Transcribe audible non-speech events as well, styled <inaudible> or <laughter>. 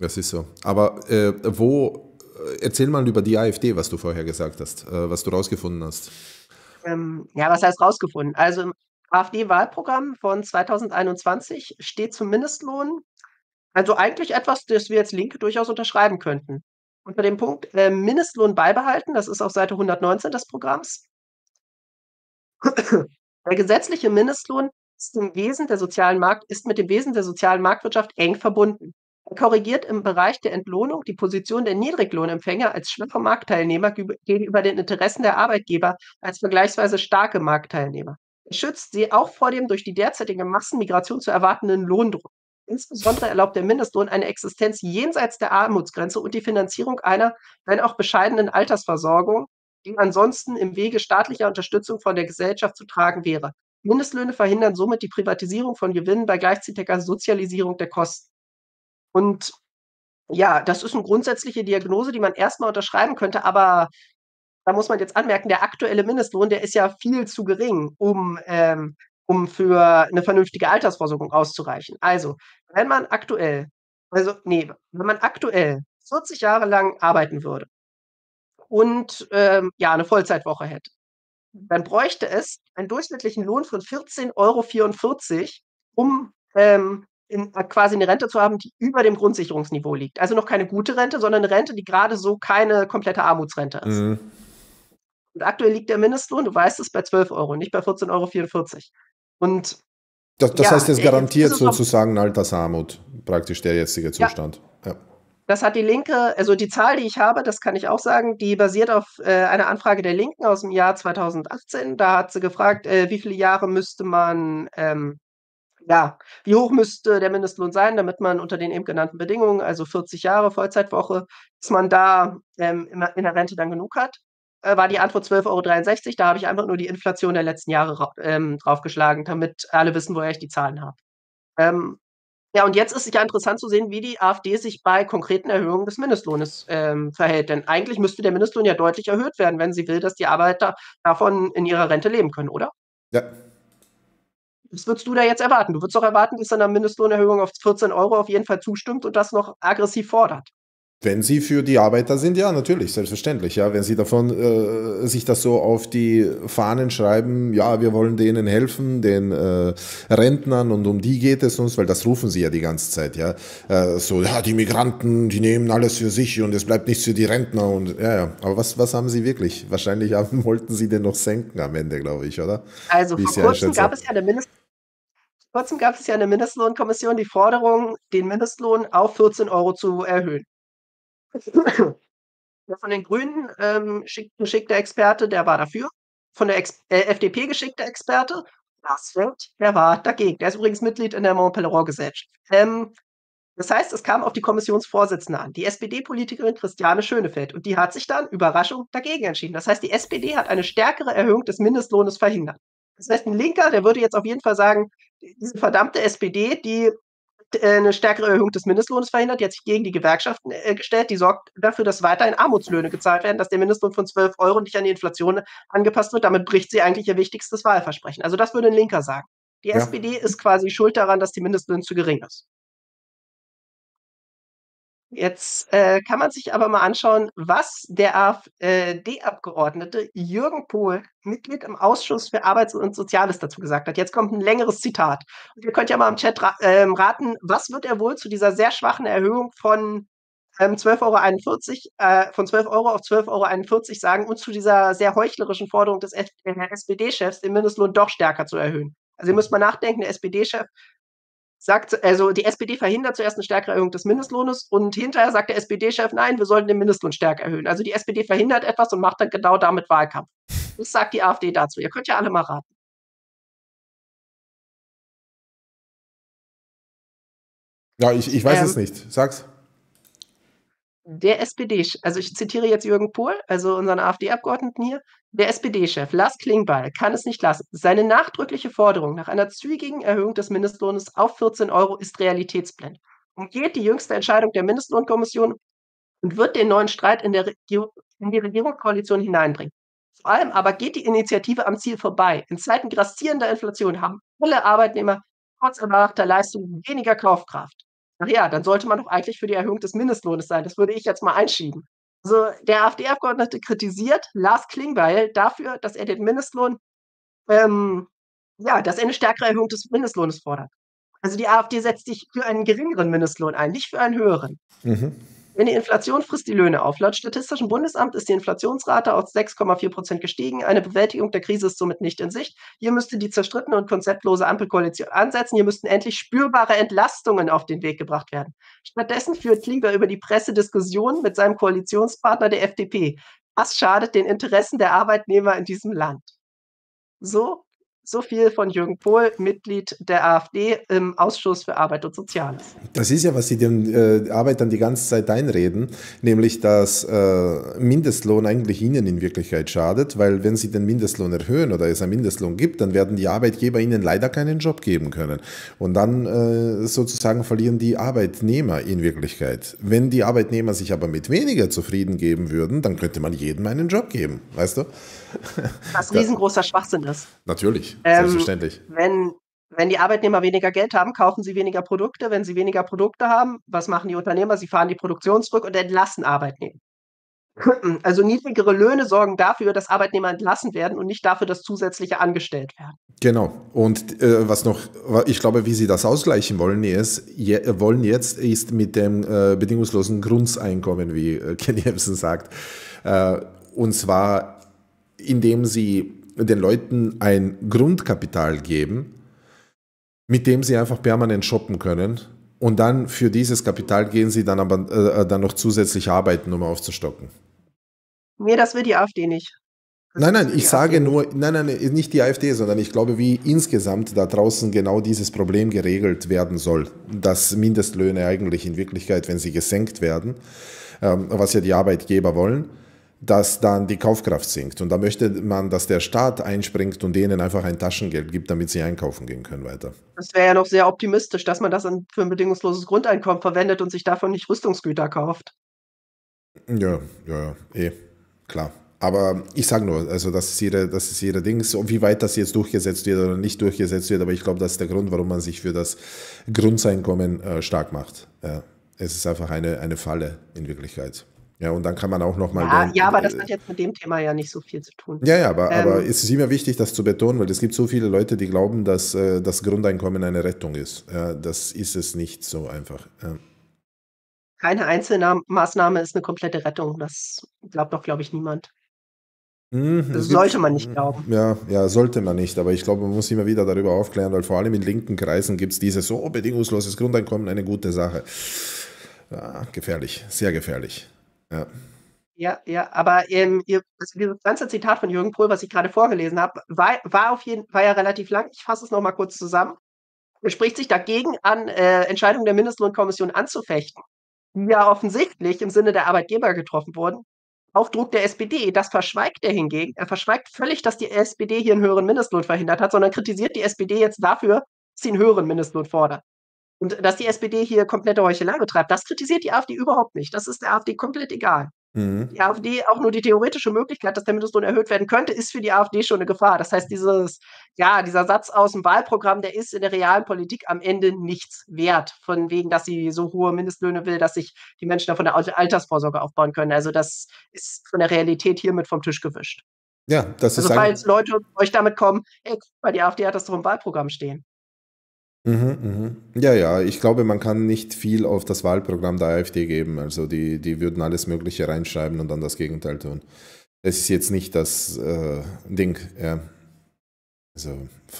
Das ist so. Aber äh, wo, äh, erzähl mal über die AfD, was du vorher gesagt hast, äh, was du rausgefunden hast. Ähm, ja, was heißt rausgefunden? Also im AfD-Wahlprogramm von 2021 steht zum Mindestlohn, also eigentlich etwas, das wir als Linke durchaus unterschreiben könnten. Unter dem Punkt äh, Mindestlohn beibehalten, das ist auf Seite 119 des Programms. <clears throat> Der gesetzliche Mindestlohn ist, im Wesen der sozialen Markt, ist mit dem Wesen der sozialen Marktwirtschaft eng verbunden. Er korrigiert im Bereich der Entlohnung die Position der Niedriglohnempfänger als schwache Marktteilnehmer gegenüber den Interessen der Arbeitgeber als vergleichsweise starke Marktteilnehmer. Er schützt sie auch vor dem durch die derzeitige Massenmigration zu erwartenden Lohndruck. Insbesondere erlaubt der Mindestlohn eine Existenz jenseits der Armutsgrenze und die Finanzierung einer, wenn auch bescheidenen Altersversorgung, die ansonsten im Wege staatlicher Unterstützung von der Gesellschaft zu tragen wäre. Mindestlöhne verhindern somit die Privatisierung von Gewinnen bei gleichzeitiger Sozialisierung der Kosten. Und ja, das ist eine grundsätzliche Diagnose, die man erstmal unterschreiben könnte, aber da muss man jetzt anmerken, der aktuelle Mindestlohn, der ist ja viel zu gering, um, ähm, um für eine vernünftige Altersversorgung auszureichen. Also, wenn man aktuell, also nee, wenn man aktuell 40 Jahre lang arbeiten würde und ähm, ja, eine Vollzeitwoche hätte, dann bräuchte es einen durchschnittlichen Lohn von 14,44 Euro, um ähm, in, äh, quasi eine Rente zu haben, die über dem Grundsicherungsniveau liegt. Also noch keine gute Rente, sondern eine Rente, die gerade so keine komplette Armutsrente ist. Mhm. Und aktuell liegt der Mindestlohn, du weißt es, bei 12 Euro, nicht bei 14,44 Euro. Und das, das ja, heißt, es garantiert sozusagen Altersarmut, praktisch der jetzige Zustand. Ja. ja. Das hat die Linke, also die Zahl, die ich habe, das kann ich auch sagen, die basiert auf äh, einer Anfrage der Linken aus dem Jahr 2018. Da hat sie gefragt, äh, wie viele Jahre müsste man ähm, ja, wie hoch müsste der Mindestlohn sein, damit man unter den eben genannten Bedingungen, also 40 Jahre Vollzeitwoche, dass man da ähm, in der Rente dann genug hat? Äh, war die Antwort 12,63 Euro. Da habe ich einfach nur die Inflation der letzten Jahre ähm, draufgeschlagen, damit alle wissen, woher ich die Zahlen habe. Ähm, ja, und jetzt ist es ja interessant zu sehen, wie die AfD sich bei konkreten Erhöhungen des Mindestlohnes ähm, verhält. Denn eigentlich müsste der Mindestlohn ja deutlich erhöht werden, wenn sie will, dass die Arbeiter davon in ihrer Rente leben können, oder? Ja, was würdest du da jetzt erwarten? Du würdest doch erwarten, dass dann eine Mindestlohnerhöhung auf 14 Euro auf jeden Fall zustimmt und das noch aggressiv fordert. Wenn sie für die Arbeiter sind, ja, natürlich, selbstverständlich. Ja, wenn sie davon äh, sich das so auf die Fahnen schreiben, ja, wir wollen denen helfen, den äh, Rentnern und um die geht es uns, weil das rufen sie ja die ganze Zeit, ja. Äh, so, ja, die Migranten, die nehmen alles für sich und es bleibt nichts für die Rentner und ja, ja. Aber was, was haben sie wirklich? Wahrscheinlich haben, <laughs> wollten sie den noch senken am Ende, glaube ich, oder? Also Wie vor kurzem gab es ja eine Mindest Trotzdem gab es ja eine Mindestlohnkommission die Forderung, den Mindestlohn auf 14 Euro zu erhöhen. Der von den Grünen ähm, schick, geschickte Experte, der war dafür. Von der Ex äh, FDP geschickte Experte, Feld, der war dagegen. Der ist übrigens Mitglied in der Montpellerin-Gesellschaft. Ähm, das heißt, es kam auf die Kommissionsvorsitzende an, die SPD-Politikerin Christiane Schönefeld. Und die hat sich dann, Überraschung, dagegen entschieden. Das heißt, die SPD hat eine stärkere Erhöhung des Mindestlohnes verhindert. Das heißt, ein Linker, der würde jetzt auf jeden Fall sagen, diese verdammte SPD, die äh, eine stärkere Erhöhung des Mindestlohns verhindert, die hat sich gegen die Gewerkschaften äh, gestellt, die sorgt dafür, dass weiterhin Armutslöhne gezahlt werden, dass der Mindestlohn von 12 Euro nicht an die Inflation angepasst wird. Damit bricht sie eigentlich ihr wichtigstes Wahlversprechen. Also das würde ein Linker sagen. Die ja. SPD ist quasi schuld daran, dass die Mindestlöhne zu gering ist. Jetzt äh, kann man sich aber mal anschauen, was der AfD-Abgeordnete Jürgen Pohl, Mitglied im Ausschuss für Arbeits- und Soziales, dazu gesagt hat. Jetzt kommt ein längeres Zitat. Und ihr könnt ja mal im Chat ra äh, raten, was wird er wohl zu dieser sehr schwachen Erhöhung von ähm, 12,41 Euro, äh, von 12 Euro auf 12,41 Euro sagen und zu dieser sehr heuchlerischen Forderung des äh, SPD-Chefs, den Mindestlohn doch stärker zu erhöhen. Also ihr müsst mal nachdenken, der SPD-Chef sagt, also die SPD verhindert zuerst eine stärkere Erhöhung des Mindestlohnes und hinterher sagt der SPD-Chef, nein, wir sollten den Mindestlohn stärker erhöhen. Also die SPD verhindert etwas und macht dann genau damit Wahlkampf. Was sagt die AfD dazu? Ihr könnt ja alle mal raten. Ja, ich, ich weiß ähm, es nicht. Sag's der SPD, also ich zitiere jetzt Jürgen Pohl, also unseren AfD-Abgeordneten hier, der SPD-Chef Lars Klingbeil kann es nicht lassen. Seine nachdrückliche Forderung nach einer zügigen Erhöhung des Mindestlohnes auf 14 Euro ist realitätsblind. Umgeht die jüngste Entscheidung der Mindestlohnkommission und wird den neuen Streit in, der in die Regierungskoalition hineinbringen. Vor allem aber geht die Initiative am Ziel vorbei. In Zeiten grassierender Inflation haben alle Arbeitnehmer trotz erwarteter Leistung weniger Kaufkraft. Ach ja, dann sollte man doch eigentlich für die Erhöhung des Mindestlohnes sein. Das würde ich jetzt mal einschieben. Also, der AfD-Abgeordnete kritisiert Lars Klingbeil dafür, dass er den Mindestlohn ähm, ja, dass er 'ne stärkere Erhöhung des Mindestlohnes fordert. Also, die AfD setzt sich für einen geringeren Mindestlohn ein, nicht für einen höheren. Mhm. Wenn die Inflation frisst die Löhne auf. Laut Statistischem Bundesamt ist die Inflationsrate auf 6,4% gestiegen. Eine Bewältigung der Krise ist somit nicht in Sicht. Hier müsste die zerstrittene und konzeptlose Ampelkoalition ansetzen. Hier müssten endlich spürbare Entlastungen auf den Weg gebracht werden. Stattdessen führt Klingbeil über die Presse Diskussionen mit seinem Koalitionspartner der FDP. Das schadet den Interessen der Arbeitnehmer in diesem Land. So so viel von Jürgen Pohl, Mitglied der AfD im Ausschuss für Arbeit und Soziales. Das ist ja, was Sie den äh, Arbeitern die ganze Zeit einreden, nämlich dass äh, Mindestlohn eigentlich Ihnen in Wirklichkeit schadet, weil wenn Sie den Mindestlohn erhöhen oder es einen Mindestlohn gibt, dann werden die Arbeitgeber Ihnen leider keinen Job geben können. Und dann äh, sozusagen verlieren die Arbeitnehmer in Wirklichkeit. Wenn die Arbeitnehmer sich aber mit weniger zufrieden geben würden, dann könnte man jedem einen Job geben, weißt du? Was <laughs> riesengroßer Schwachsinn ist. Natürlich, ähm, selbstverständlich. Wenn, wenn die Arbeitnehmer weniger Geld haben, kaufen sie weniger Produkte. Wenn sie weniger Produkte haben, was machen die Unternehmer? Sie fahren die Produktion zurück und entlassen Arbeitnehmer. <clears throat> Also niedrigere Löhne sorgen dafür, dass Arbeitnehmer entlassen werden und nicht dafür, dass zusätzliche angestellt werden. Genau. Und äh, was noch, ich glaube, wie Sie das ausgleichen wollen, ist, je, wollen jetzt ist mit dem äh, bedingungslosen Grundeinkommen, wie äh, Kenny Jebsen sagt, äh, und zwar indem sie den Leuten ein Grundkapital geben, mit dem sie einfach permanent shoppen können. Und dann für dieses Kapital gehen sie dann aber äh, dann noch zusätzlich arbeiten, um aufzustocken. Nee, das will die AfD nicht. Das nein, nein, ich sage AfD nur, nein, nein, nicht die AfD, sondern ich glaube, wie insgesamt da draußen genau dieses Problem geregelt werden soll, dass Mindestlöhne eigentlich in Wirklichkeit, wenn sie gesenkt werden, ähm, was ja die Arbeitgeber wollen, dass dann die Kaufkraft sinkt. Und da möchte man, dass der Staat einspringt und denen einfach ein Taschengeld gibt, damit sie einkaufen gehen können weiter. Das wäre ja noch sehr optimistisch, dass man das für ein bedingungsloses Grundeinkommen verwendet und sich davon nicht Rüstungsgüter kauft. Ja, ja, eh, klar. Aber ich sage nur, also das ist ihre, das ist ihre Ding. So, wie weit das jetzt durchgesetzt wird oder nicht durchgesetzt wird, aber ich glaube, das ist der Grund, warum man sich für das Grundeinkommen äh, stark macht. Ja. Es ist einfach eine, eine Falle in Wirklichkeit. Ja, und dann kann man auch noch mal. Ja, ja, aber das hat jetzt mit dem Thema ja nicht so viel zu tun. Ja, ja, aber, ähm, aber es ist immer wichtig, das zu betonen, weil es gibt so viele Leute, die glauben, dass äh, das Grundeinkommen eine Rettung ist. Ja, das ist es nicht so einfach. Ja. Keine Einzelmaßnahme ist eine komplette Rettung. Das glaubt doch, glaube ich, niemand. Mhm, das sollte man nicht glauben. Ja, ja, sollte man nicht. Aber ich glaube, man muss immer wieder darüber aufklären, weil vor allem in linken Kreisen gibt es dieses so oh, bedingungsloses Grundeinkommen, eine gute Sache. Ja, gefährlich, sehr gefährlich. Ja. Ja, ja, aber ähm, ihr, also dieses ganze Zitat von Jürgen Pohl, was ich gerade vorgelesen habe, war, war auf jeden war ja relativ lang. Ich fasse es noch mal kurz zusammen. Er spricht sich dagegen an, äh, Entscheidungen der Mindestlohnkommission anzufechten, die ja offensichtlich im Sinne der Arbeitgeber getroffen wurden. Auf Druck der SPD. Das verschweigt er hingegen. Er verschweigt völlig, dass die SPD hier einen höheren Mindestlohn verhindert hat, sondern kritisiert die SPD jetzt dafür, dass sie einen höheren Mindestlohn fordert. Und dass die SPD hier komplette Heuchelei betreibt, das kritisiert die AfD überhaupt nicht. Das ist der AfD komplett egal. Mhm. Die AfD, auch nur die theoretische Möglichkeit, dass der Mindestlohn erhöht werden könnte, ist für die AfD schon eine Gefahr. Das heißt, dieses, ja, dieser Satz aus dem Wahlprogramm, der ist in der realen Politik am Ende nichts wert, von wegen, dass sie so hohe Mindestlöhne will, dass sich die Menschen davon der Altersvorsorge aufbauen können. Also das ist von der Realität hiermit vom Tisch gewischt. Ja, das also ist. Also falls Leute euch damit kommen, ey, guck mal, die AfD hat das doch im Wahlprogramm stehen. Mhm, mhm. Ja, ja, ich glaube, man kann nicht viel auf das Wahlprogramm der AfD geben. Also die, die würden alles Mögliche reinschreiben und dann das Gegenteil tun. Es ist jetzt nicht das äh, Ding, ja. Also von